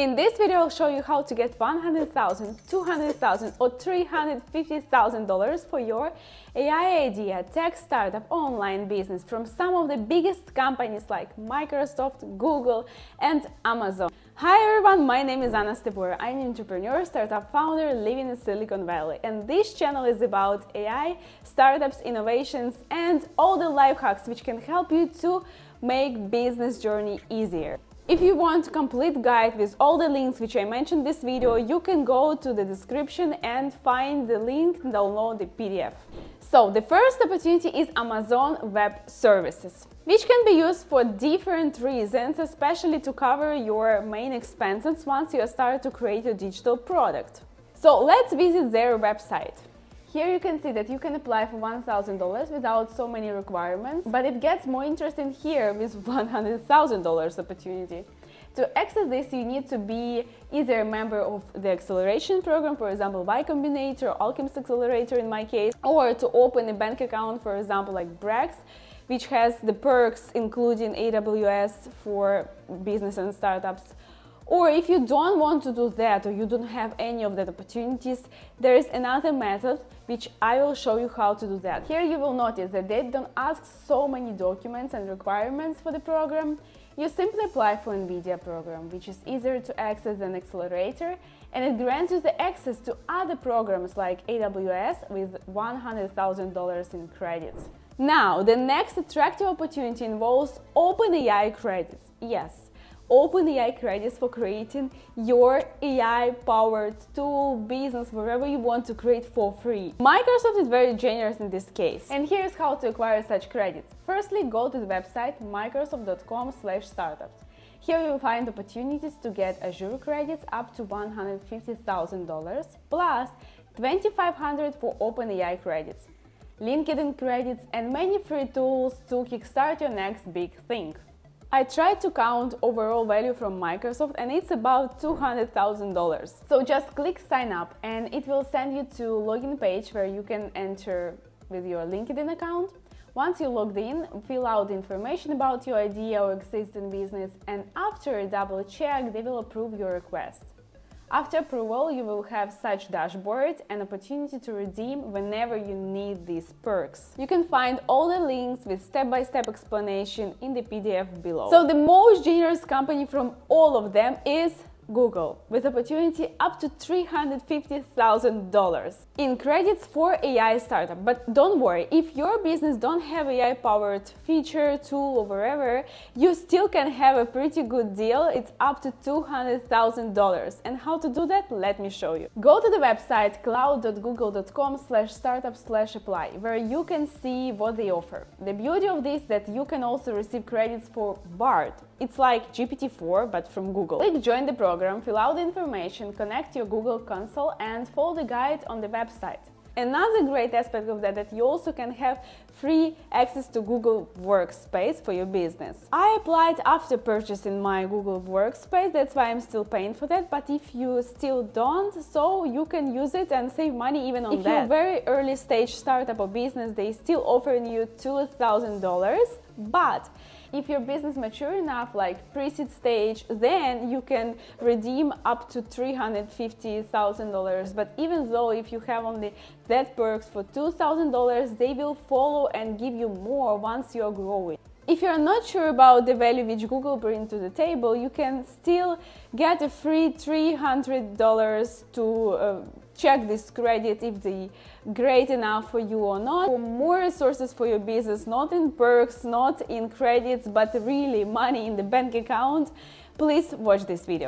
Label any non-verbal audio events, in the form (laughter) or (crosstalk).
In this video, I'll show you how to get $100,000, $200,000 or $350,000 for your AI idea, tech startup, online business from some of the biggest companies like Microsoft, Google and Amazon. Hi everyone, my name is Anna Stepura. I'm an entrepreneur, startup founder living in Silicon Valley and this channel is about AI, startups, innovations and all the life hacks which can help you to make business journey easier. If you want a complete guide with all the links which I mentioned in this video, you can go to the description and find the link and download the PDF. So the first opportunity is Amazon Web Services, which can be used for different reasons, especially to cover your main expenses once you start to create a digital product. So let's visit their website. Here you can see that you can apply for $1,000 without so many requirements, but it gets more interesting here with (laughs) $100,000 opportunity. To access this, you need to be either a member of the acceleration program, for example, Y Combinator, Alchemist Accelerator in my case, or to open a bank account, for example, like Brex, which has the perks including AWS for business and startups, or if you don't want to do that or you don't have any of that opportunities, there is another method which I will show you how to do that. Here you will notice that they don't ask so many documents and requirements for the program. You simply apply for NVIDIA program, which is easier to access than Accelerator, and it grants you the access to other programs like AWS with $100,000 in credits. Now, the next attractive opportunity involves OpenAI credits. Yes, OpenAI credits for creating your AI-powered tool, business, whatever you want to create for free. Microsoft is very generous in this case. And here's how to acquire such credits. Firstly, go to the website microsoft.com startups. Here you will find opportunities to get Azure credits up to $150,000 plus 2500 for OpenAI credits, LinkedIn credits and many free tools to kickstart your next big thing. I tried to count overall value from Microsoft and it's about $200,000. So just click sign up and it will send you to login page where you can enter with your LinkedIn account. Once you logged in, fill out information about your idea or existing business and after a double check, they will approve your request. After approval, you will have such dashboard and opportunity to redeem whenever you need these perks. You can find all the links with step-by-step -step explanation in the PDF below. So the most generous company from all of them is Google with opportunity up to $350,000 in credits for AI startup. But don't worry, if your business don't have AI powered feature, tool or whatever, you still can have a pretty good deal. It's up to $200,000. And how to do that? Let me show you. Go to the website cloud.google.com slash startup slash apply where you can see what they offer. The beauty of this that you can also receive credits for BARD. It's like GPT-4 but from Google. Click join the program program, fill out the information, connect your Google console and follow the guide on the website. Another great aspect of that that you also can have free access to Google Workspace for your business. I applied after purchasing my Google Workspace, that's why I'm still paying for that, but if you still don't, so you can use it and save money even on if that. If you're very early stage startup or business, they still offering you $2,000, but if your business mature enough, like pre-seed stage, then you can redeem up to $350,000. But even though if you have only that perks for $2,000, they will follow and give you more once you're growing. If you're not sure about the value which Google brings to the table, you can still get a free $300 to uh, check this credit if they great enough for you or not. For more resources for your business, not in perks, not in credits, but really money in the bank account, please watch this video.